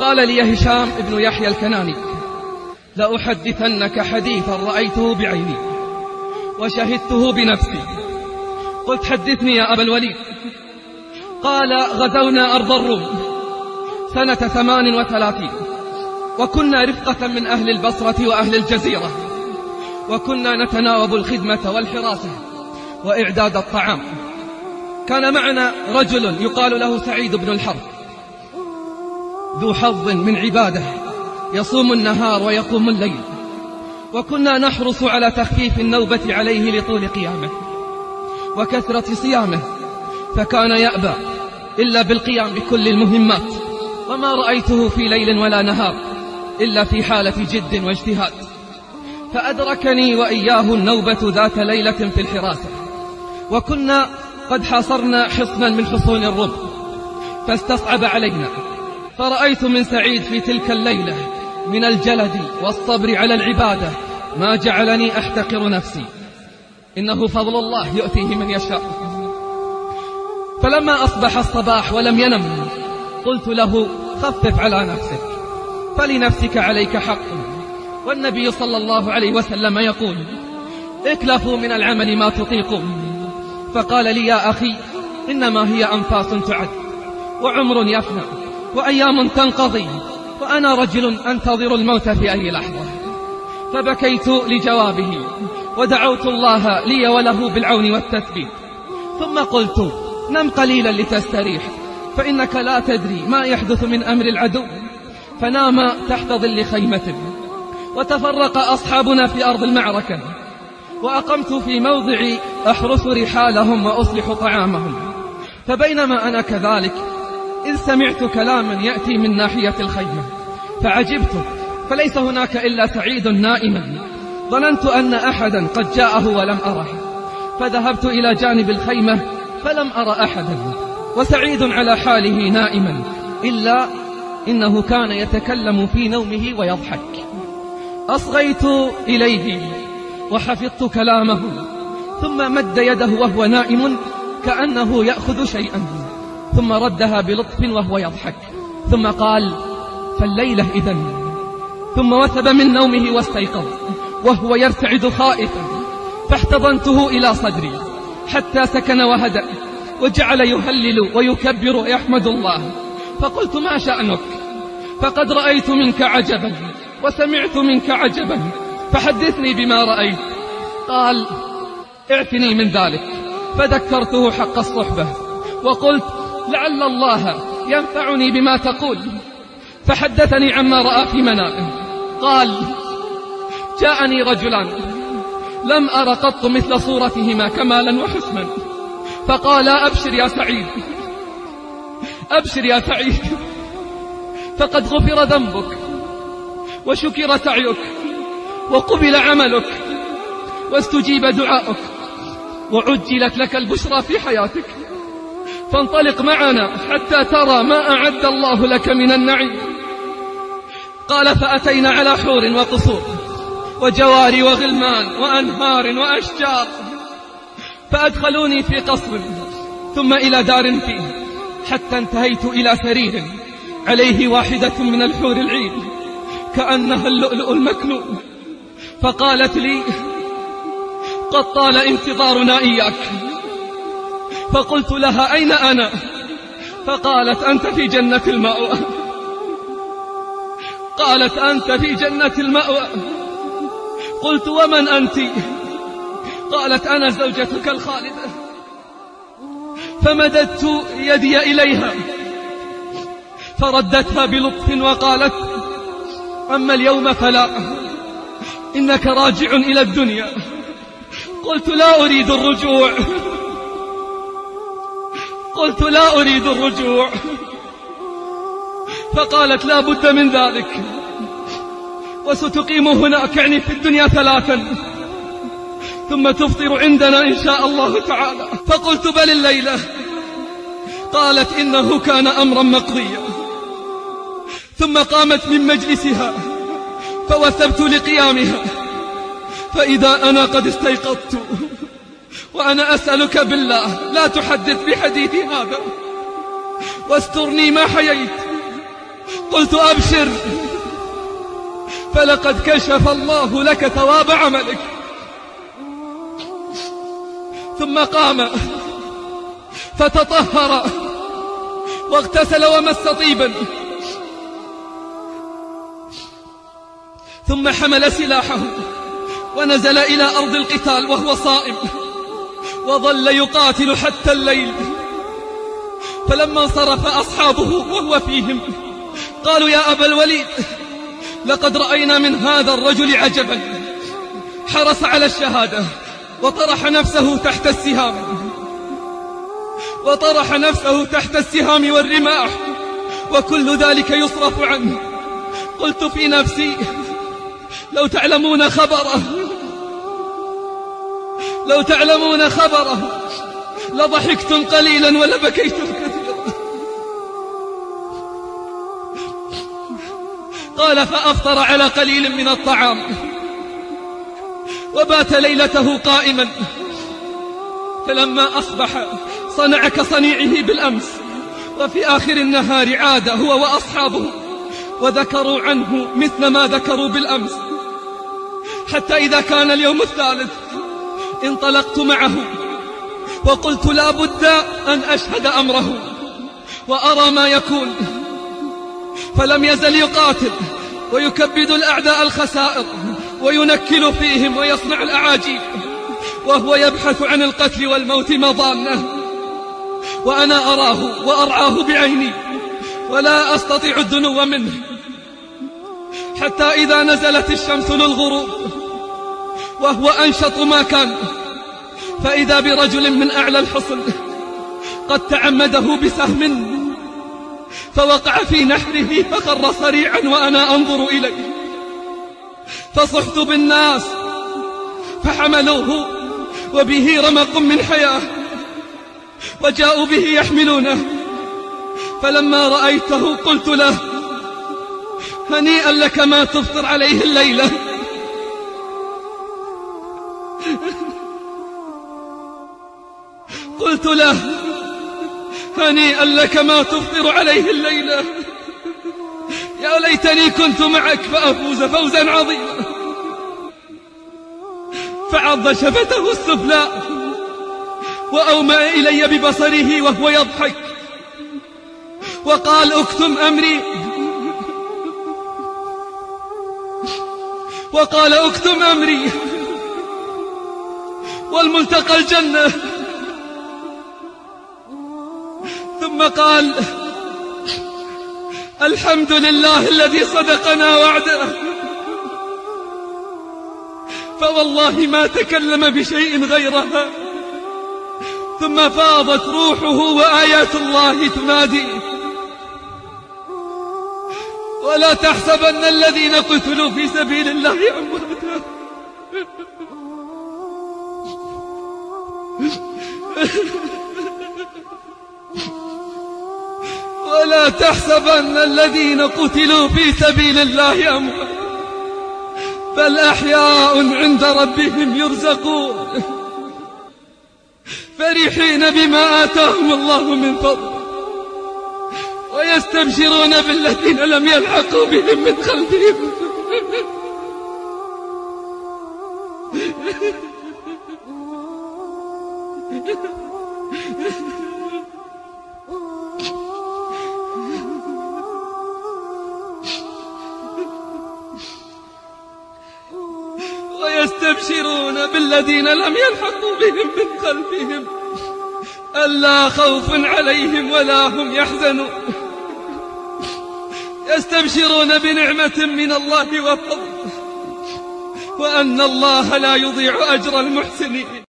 قال لي هشام ابن يحيى الكناني لأحدثنك حديثا رأيته بعيني وشهدته بنفسي. قلت حدثني يا أبا الوليد. قال غزونا أرض الروم سنة ثمان وثلاثين وكنا رفقة من أهل البصرة وأهل الجزيرة وكنا نتناوب الخدمة والحراسة وإعداد الطعام. كان معنا رجل يقال له سعيد بن الحرب. ذو حظ من عباده. يصوم النهار ويقوم الليل. وكنا نحرص على تخفيف النوبة عليه لطول قيامه. وكثرة صيامه. فكان يأبى إلا بالقيام بكل المهمات. وما رأيته في ليل ولا نهار إلا في حالة جد واجتهاد. فأدركني وإياه النوبة ذات ليلة في الحراسة وكنا قد حاصرنا حصنا من حصون الرب فاستصعب علينا. فرأيت من سعيد في تلك الليلة من الجلد والصبر على العبادة ما جعلني أحتقر نفسي. إنه فضل الله يؤتيه من يشاء. فلما أصبح الصباح ولم ينم قلت له خفف على نفسك. فلنفسك عليك حق. والنبي صلى الله عليه وسلم يقول اكلفوا من العمل ما تطيقون فقال لي يا أخي إنما هي أنفاس تعد وعمر يفنى. وأيام تنقضي وأنا رجل أنتظر الموت في أي لحظة. فبكيت لجوابه ودعوت الله لي وله بالعون والتثبيت. ثم قلت نم قليلا لتستريح فإنك لا تدري ما يحدث من أمر العدو. فنام تحت ظل خيمة وتفرق أصحابنا في أرض المعركة. وأقمت في موضع أحرس رحالهم وأصلح طعامهم. فبينما أنا كذلك إذ سمعت كلاما يأتي من ناحية الخيمة فعجبت فليس هناك إلا سعيد نائما. ظننت أن أحدا قد جاءه ولم أره فذهبت إلى جانب الخيمة فلم أر أحدا وسعيد على حاله نائما إلا إنه كان يتكلم في نومه ويضحك. أصغيت إليه وحفظت كلامه ثم مد يده وهو نائم كأنه يأخذ شيئا. ثم ردها بلطف وهو يضحك. ثم قال فالليلة إذا ثم وثب من نومه واستيقظ وهو يرتعد خائفا. فاحتضنته إلى صدري حتى سكن وهدأ وجعل يهلل ويكبر ويحمد الله. فقلت ما شأنك؟ فقد رأيت منك عجبا وسمعت منك عجبا فحدثني بما رأيت. قال اعتني من ذلك. فذكرته حق الصحبة وقلت لعل الله ينفعني بما تقول. فحدثني عما رأى في منامه. قال جاءني رجلان لم أر قط مثل صورتهما كمالا وحسنا. فقال أبشر يا سعيد. أبشر يا سعيد. فقد غفر ذنبك وشكر سعيك وقبل عملك واستجيب دعاؤك وعجلت لك البشرى في حياتك. فانطلق معنا حتى ترى ما أعد الله لك من النعيم. قال فأتينا على حور وقصور وجواري وغلمان وأنهار وأشجار. فأدخلوني في قصر ثم إلى دار فيه حتى انتهيت إلى سرير عليه واحدة من الحور العين كأنها اللؤلؤ المكنون. فقالت لي قد طال انتظارنا إياك. فقلت لها أين أنا؟ فقالت أنت في جنة المأوى. قالت أنت في جنة المأوى. قلت ومن أنت؟ قالت أنا زوجتك الخالدة. فمددت يدي إليها. فردتها بلطف وقالت أما اليوم فلا. إنك راجع إلى الدنيا. قلت لا أريد الرجوع. قلت لا أريد الرجوع. فقالت لا بد من ذلك. وستقيم هناك يعني في الدنيا ثلاثا. ثم تفطر عندنا إن شاء الله تعالى. فقلت بل الليلة. قالت إنه كان أمرا مقضيا. ثم قامت من مجلسها. فوثبت لقيامها. فإذا أنا قد استيقظت. وأنا أسألك بالله لا تحدث بحديثي هذا. واسترني ما حييت. قلت أبشر. فلقد كشف الله لك ثواب عملك. ثم قام. فتطهر. واغتسل ومس طيبا. ثم حمل سلاحه. ونزل إلى أرض القتال وهو صائم. وظل يقاتل حتى الليل. فلما انصرف أصحابه وهو فيهم قالوا يا أبا الوليد لقد رأينا من هذا الرجل عجبا. حرص على الشهادة وطرح نفسه تحت السهام. وطرح نفسه تحت السهام والرماح وكل ذلك يصرف عنه. قلت في نفسي لو تعلمون خبره لو تعلمون خبره لضحكتم قليلا ولبكيتم كثيرا. قال فأفطر على قليل من الطعام وبات ليلته قائما. فلما أصبح صنع كصنيعه بالأمس وفي آخر النهار عاد هو وأصحابه وذكروا عنه مثل ما ذكروا بالأمس. حتى إذا كان اليوم الثالث انطلقت معه وقلت لا بد أن أشهد أمره وأرى ما يكون. فلم يزل يقاتل ويكبد الأعداء الخسائر وينكل فيهم ويصنع الأعاجيب. وهو يبحث عن القتل والموت مضانه وأنا أراه وأرعاه بعيني ولا أستطيع الدنو منه. حتى إذا نزلت الشمس للغروب وهو أنشط ما كان. فإذا برجل من أعلى الحصن قد تعمده بسهم فوقع في نحره فخر صريعا وأنا أنظر إليه. فصحت بالناس فحملوه وبه رمق من حياة وجاءوا به يحملونه. فلما رأيته قلت له هنيئا لك ما تفطر عليه الليلة. قلت له هنيئا لك ما تفطر عليه الليلة. يا ليتني كنت معك فأفوز فوزا عظيما. فعض شفته السفلى وأومأ إلي ببصره وهو يضحك. وقال اكتم أمري. وقال اكتم أمري. والملتقى الجنة. ثم قال الحمد لله الذي صدقنا وعده. فوالله ما تكلم بشيء غيرها ثم فاضت روحه وآيات الله تنادي. ولا تحسبن الذين قتلوا في سبيل الله أمواتا ولا تحسبن الذين قتلوا في سبيل الله أموات بل أحياء عند ربهم يرزقون. فرحين بما آتاهم الله من فضل. ويستبشرون بالذين لم يلحقوا بهم من خلفهم. ويستبشرون بالذين لم يلحقوا بهم من خلفهم ألا خوف عليهم ولا هم يحزنون. يستبشرون بنعمة من الله وفضل. وأن الله لا يضيع أجر المحسنين.